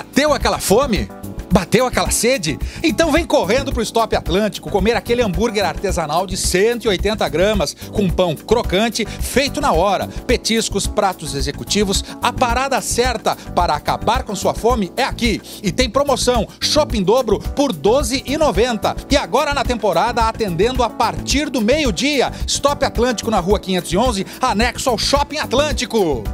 Bateu aquela fome? Bateu aquela sede? Então vem correndo pro Stop Atlântico comer aquele hambúrguer artesanal de 180 gramas, com pão crocante, feito na hora, petiscos, pratos executivos. A parada certa para acabar com sua fome é aqui. E tem promoção, shopping dobro por R$ 12,90. E agora na temporada, atendendo a partir do meio-dia. Stop Atlântico na rua 511, anexo ao Shopping Atlântico.